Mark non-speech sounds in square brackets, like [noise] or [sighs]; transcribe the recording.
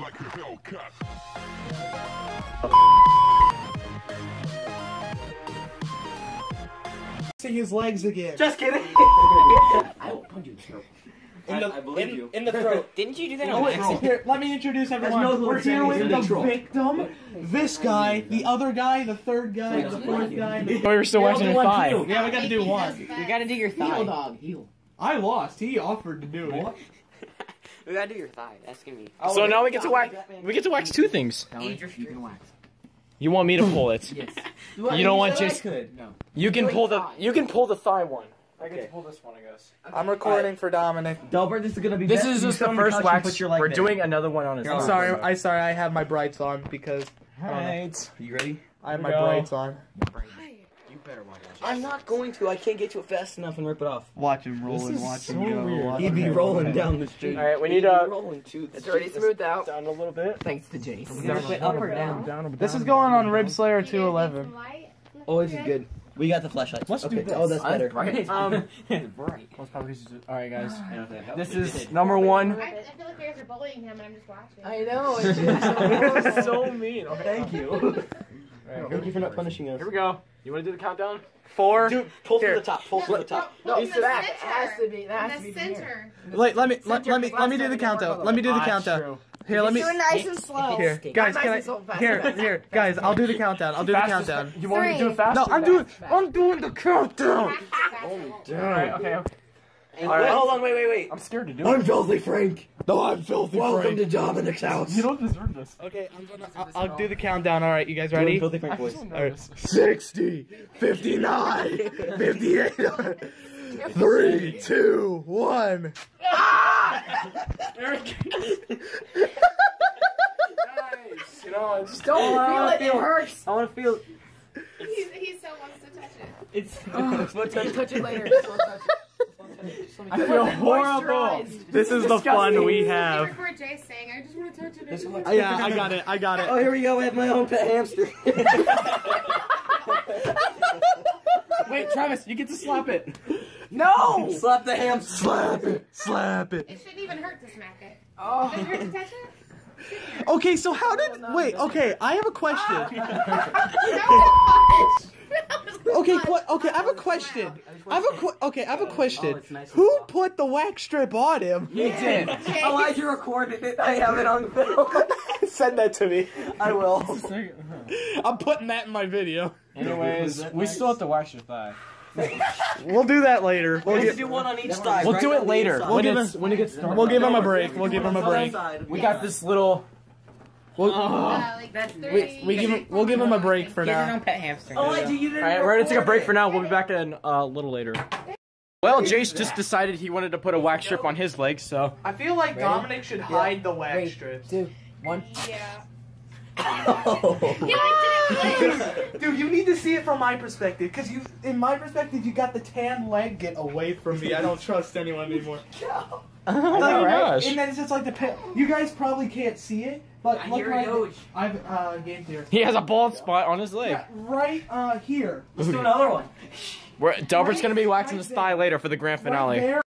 like a Hellcat. See his legs again. Just kidding. [laughs] I will punch you in the throat. In the, I- I believe in, you. in the throat. [laughs] Didn't you do that Oh, on wait, accident? here, let me introduce everyone. no We're here with the the troll. victim, this guy, the other guy, the third guy, the fourth guy. the- oh, We're still watching the one five. Yeah, we gotta do one. You gotta do your Heel dog, heel. I lost. He offered to do it. We gotta do your thigh. That's gonna be. Oh, so now we get to wax. We get to wax two things. Eat your You can wax. You want me to pull it? Yes. [laughs] You don't want said I just- could. No. You can pull the. You can pull the thigh one. I get get to to pull this one, I guess. I'm recording for Dominic. Delbert, this is gonna be. This best. is just the first couch and wax. Put your leg We're there. doing another one on his. Here, I'm arm. sorry. I sorry. I have my brights on because Alright. Um, you ready? I have Here my go. brights on. You better watch that. I'm not going to. I can't get to it fast enough and rip it off. Watch him This rolling. is Watch so him go. weird. watch He'd him be go. rolling down the street. All right, we need uh rolling too. It's already smoothed out. down a little bit. Thanks to Jace. Down, Wait, up or down? down, This is going on Rib Slayer 211. Oh, this is good. We got the flashlight. Let's do this. Oh, that's better. Bright. [laughs] Um, [laughs] bright. All right, guys. [sighs] This This is number one. I, I feel like you guys are bullying him, and I'm just watching. I know. [laughs] You're so mean. Okay. Thank you. All right, Thank you for not punishing us. Here we go. You want to do the countdown? Four. Dude, pull Here. from the top. Pull from the top. No, It's in the back. It has to be. That has in to the be here. center. Wait, let me let, let me let me do the countdown. Let me do the countdown. Here, let me. Do it nice and slow. Here, guys, can I? Here, here, guys, I'll do the countdown. I'll do the countdown. You want me to do it fast? No, I'm doing. I'm doing the countdown. All right. Okay. Okay. Wait, All right. hold on. Wait, wait, wait. I'm scared to do it. I'm. Filthy Frank. No, I'm filthy. Welcome to Dominic's house. You don't [laughs] deserve this. Okay, I'm gonna. I'll, I'll do the countdown. All right, you guys ready? Filthy Frank I'm voice. so All right. nervous. 60, 59, [laughs] 58, [laughs] 3, 2, 1. Eric. nice. You know, I just Don't I feel wanna it. It hurts. I want to feel. He, he so wants to touch it. It's. Touch it later. Just wanna touch it. I feel horrible. This is the fun we have. Record Jay saying, I just want to touch it. This one- Yeah, I got it. I got it. Oh, here we go. I have my own pet hamster. [laughs] Wait, Travis, you get to slap it. No. Slap the hamster. Slap it. Slap it. It shouldn't even hurt to smack it. Oh. Does it hurt to touch it? Okay, so how did. Wait, okay, I have a question. [laughs] [laughs] No. Okay, qu- okay, I have a question. I have a qu- okay, I have a Oh, question. it's nice Who soft. put the wax strip on him? You did. [laughs] Elijah recorded it. I have it on film. [laughs] Send that to me. I will. Uh-huh. I'm putting that in my video. Anyways, we still have to wash your thigh. [laughs] We'll do that later. We'll, We'll get, do one on each side. We'll right do it later. We'll when give it's him- when it gets dark. we'll give him a break. We'll give him a break. We got this little. Uh, like That's three, We give him, we'll give him a break for Get your now. pet hamster. Elijah, you didn't All right, we're gonna take a break for now. We'll be back in uh, a little later. Well, Jace just decided he wanted to put a wax strip on his leg, so I feel like Ready? Dominic should hide the wax Three, strips. two, one. Yeah. Oh. [laughs] He liked it in Dude, you need to see it from my perspective, because you, in my perspective, you got the tan leg. Get away from me! I don't trust anyone anymore. [laughs] oh Like, my gosh. And then it's just like the pit. You guys probably can't see it, but I look right. it goes. I've uh, gained here. He has a bald spot on his leg. Yeah, right uh here. Let's do another one. We're, Delbert's gonna be waxing his thigh later for the grand Right finale. there.